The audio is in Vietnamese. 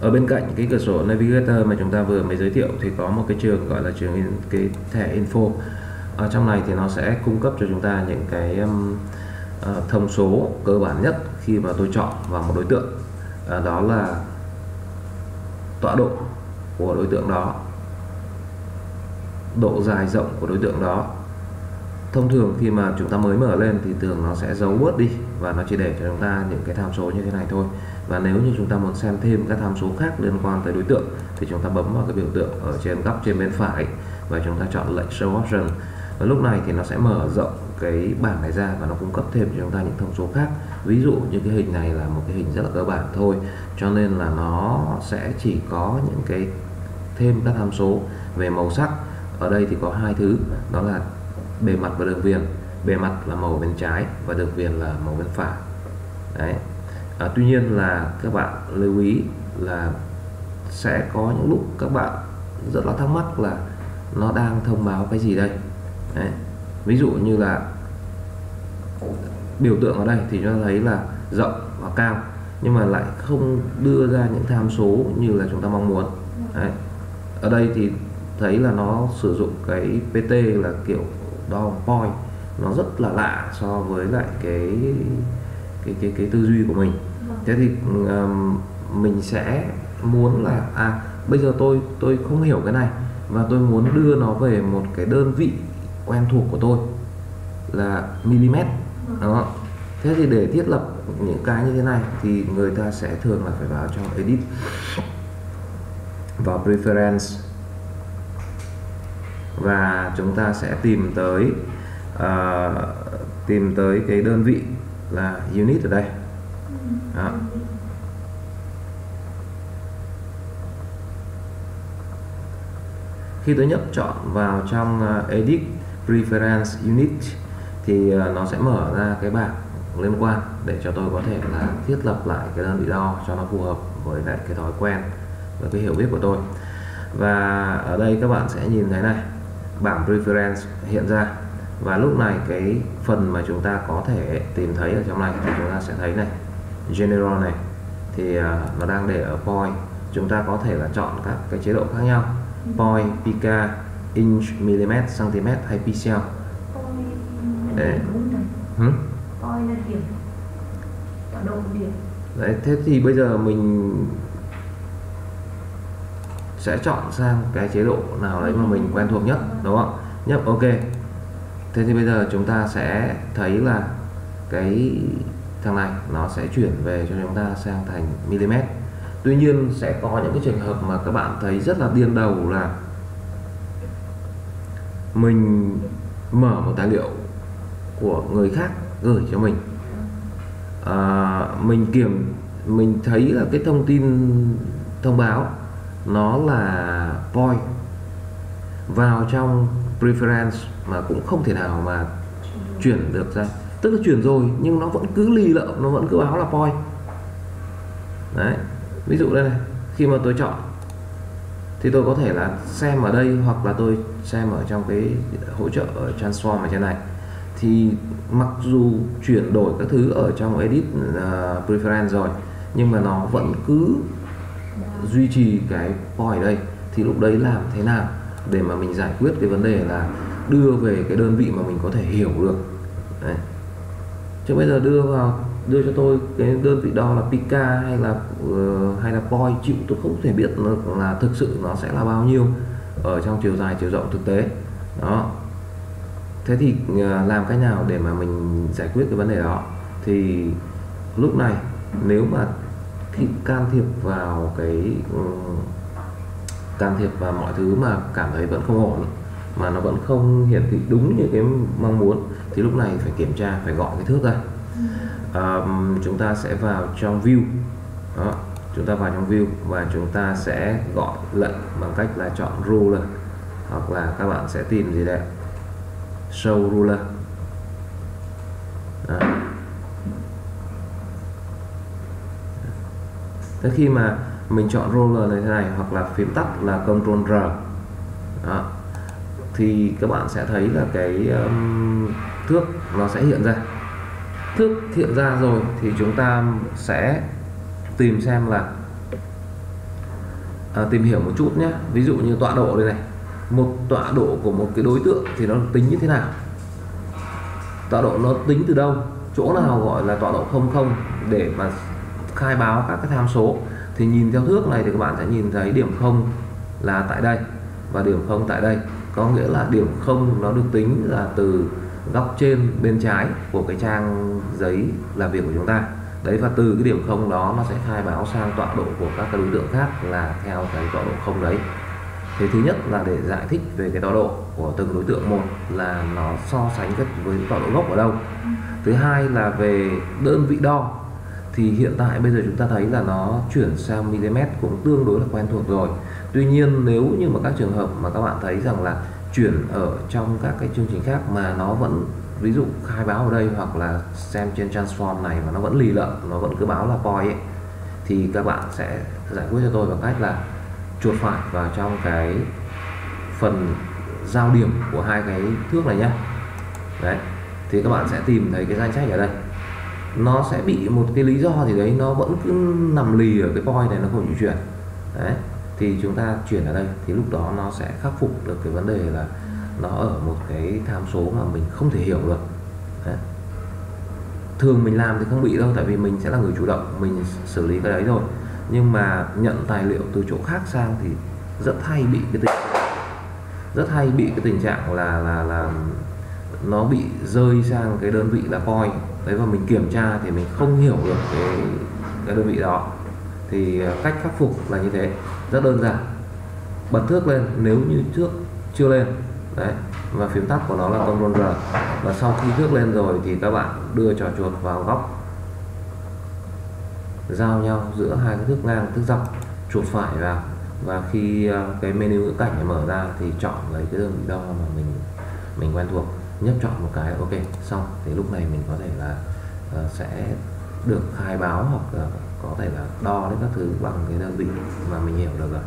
ở bên cạnh cái cửa sổ navigator mà chúng ta vừa mới giới thiệu thì có một cái trường gọi là trường cái thẻ info. Ở trong này thì nó sẽ cung cấp cho chúng ta những cái um, uh, thông số cơ bản nhất khi mà tôi chọn vào một đối tượng. Uh, đó là tọa độ của đối tượng đó độ dài rộng của đối tượng đó thông thường khi mà chúng ta mới mở lên thì tường nó sẽ giấu bớt đi và nó chỉ để cho chúng ta những cái tham số như thế này thôi. Và nếu như chúng ta muốn xem thêm các tham số khác liên quan tới đối tượng thì chúng ta bấm vào cái biểu tượng ở trên góc trên bên phải và chúng ta chọn lệnh show option. Và lúc này thì nó sẽ mở rộng cái bảng này ra và nó cung cấp thêm cho chúng ta những thông số khác. Ví dụ như cái hình này là một cái hình rất là cơ bản thôi, cho nên là nó sẽ chỉ có những cái thêm các tham số về màu sắc. Ở đây thì có hai thứ, đó là bề mặt và đường viền. Bề mặt là màu bên trái và đường viền là màu bên phải. Đấy. À, tuy nhiên là các bạn lưu ý là sẽ có những lúc các bạn rất là thắc mắc là nó đang thông báo cái gì đây? Đấy. ví dụ như là biểu tượng ở đây thì chúng ta thấy là rộng và cao nhưng mà lại không đưa ra những tham số như là chúng ta mong muốn. Đấy. ở đây thì thấy là nó sử dụng cái PT là kiểu đo point nó rất là lạ so với lại cái cái cái cái tư duy của mình. Thế thì um, mình sẽ muốn là à bây giờ tôi tôi không hiểu cái này và tôi muốn đưa nó về một cái đơn vị quen thuộc của tôi là mm đó. Thế thì để thiết lập những cái như thế này thì người ta sẽ thường là phải vào trong edit vào preference và chúng ta sẽ tìm tới uh, tìm tới cái đơn vị là unit ở đây. Đó. khi tôi nhấp chọn vào trong uh, edit preference unit thì uh, nó sẽ mở ra cái bảng liên quan để cho tôi có thể là thiết lập lại cái đơn vị đo cho nó phù hợp với lại cái thói quen và cái hiểu biết của tôi. Và ở đây các bạn sẽ nhìn thấy này bảng preference hiện ra. Và lúc này cái phần mà chúng ta có thể tìm thấy ở trong này thì chúng ta sẽ thấy này general này thì uh, nó đang để ở point. Chúng ta có thể là chọn các cái chế độ khác nhau point pica inch mm cm hay pixel. Để hmm? điểm. Đấy thế thì bây giờ mình sẽ chọn sang cái chế độ nào đấy mà mình quen thuộc nhất đúng không? Nhấp ok. Thế thì bây giờ chúng ta sẽ thấy là cái thằng này nó sẽ chuyển về cho chúng ta sang thành mm. Tuy nhiên sẽ có những cái trường hợp mà các bạn thấy rất là điên đầu là mình mở một tài liệu của người khác gửi cho mình. À, mình kiểm mình thấy là cái thông tin thông báo nó là void vào trong preference mà cũng không thể nào mà chuyển được ra. Tức là chuyển rồi nhưng nó vẫn cứ lì lợm nó vẫn cứ báo là void đấy ví dụ đây này khi mà tôi chọn thì tôi có thể là xem ở đây hoặc là tôi xem ở trong cái hỗ trợ ở transform ở trên này. Thì mặc dù chuyển đổi các thứ ở trong edit uh, preference rồi nhưng mà nó vẫn cứ duy trì cái poi ở đây thì lúc đấy làm thế nào để mà mình giải quyết cái vấn đề là đưa về cái đơn vị mà mình có thể hiểu được? Đấy. chứ bây giờ đưa vào đưa cho tôi cái đơn vị đo là pika hay là uh, hay là poi chịu tôi không thể biết là, là thực sự nó sẽ là bao nhiêu ở trong chiều dài chiều rộng thực tế. Đó. Thế thì uh, làm cách nào để mà mình giải quyết cái vấn đề đó? Thì lúc này nếu mà khi can thiệp vào cái um, can thiệp vào mọi thứ mà cảm thấy vẫn không ổn mà nó vẫn không hiển thị đúng như cái mong muốn thì lúc này phải kiểm tra phải gọi cái thước ra. Um, chúng ta sẽ vào trong view đó chúng ta vào trong view và chúng ta sẽ gọi lệnh bằng cách là chọn ruler hoặc là các bạn sẽ tìm gì đây? Show ruler Thế khi mà mình chọn roller này thế này hoặc là phím tắt là Ctrl R. Đó, thì các bạn sẽ thấy là cái um, thước nó sẽ hiện ra. Thước hiện ra rồi thì chúng ta sẽ tìm xem là à, tìm hiểu một chút nhé. Ví dụ như tọa độ đây này. Một tọa độ của một cái đối tượng thì nó tính như thế nào? Tọa độ nó tính từ đâu? Chỗ nào gọi là tọa độ không không để mà khai báo các cái tham số. Thì nhìn theo thước này thì các bạn sẽ nhìn thấy điểm không là tại đây và điểm không tại đây. Có nghĩa là điểm không nó được tính là từ góc trên bên trái của cái trang giấy làm việc của chúng ta. Đấy, và từ cái điểm không đó nó sẽ khai báo sang tọa độ của các cái đối tượng khác là theo cái tọa độ không đấy. Thì thứ nhất là để giải thích về cái tọa độ của từng đối tượng. Một là nó so sánh với tọa độ gốc ở đâu. Thứ hai là về đơn vị đo thì hiện tại bây giờ chúng ta thấy là nó chuyển sang mm cũng tương đối là quen thuộc rồi. Tuy nhiên nếu như mà các trường hợp mà các bạn thấy rằng là chuyển ở trong các cái chương trình khác mà nó vẫn, ví dụ khai báo ở đây hoặc là xem trên transform này mà nó vẫn lì lợm, nó vẫn cứ báo là point ấy, thì các bạn sẽ giải quyết cho tôi bằng cách là chuột phải vào trong cái phần giao điểm của hai cái thước này nhé đấy, thì các bạn sẽ tìm thấy cái danh sách ở đây nó sẽ bị một cái lý do gì đấy nó vẫn cứ nằm lì ở cái point này nó không chịu chuyển. Đấy, thì chúng ta chuyển ở đây, thì lúc đó nó sẽ khắc phục được cái vấn đề là nó ở một cái tham số mà mình không thể hiểu được. Đấy. thường mình làm thì không bị đâu, tại vì mình sẽ là người chủ động, mình xử lý cái đấy rồi. Nhưng mà nhận tài liệu từ chỗ khác sang thì rất hay bị cái tình rất hay bị cái tình trạng là là là nó bị rơi sang cái đơn vị là coi. Đấy, và mình kiểm tra thì mình không hiểu được cái cái đơn vị đó. Thì ờ, cách khắc phục là như thế. Rất đơn giản. Bật thước lên, nếu như trước chưa lên. Đấy, và phím tắt của nó là Ctrl R. Và sau khi thước lên rồi thì các bạn đưa trò chuột vào góc. Giao nhau giữa hai cái thước ngang, thước dọc, chuột phải vào. Và khi ờ, cái menu ngữ cảnh mở ra thì chọn lấy cái đơn vị đo mà mình mình quen thuộc nhấp chọn một cái ok xong. Thì lúc này mình có thể là uh, sẽ được khai báo hoặc là có thể là đo đến các thứ bằng cái đơn vị mà mình hiểu được rồi.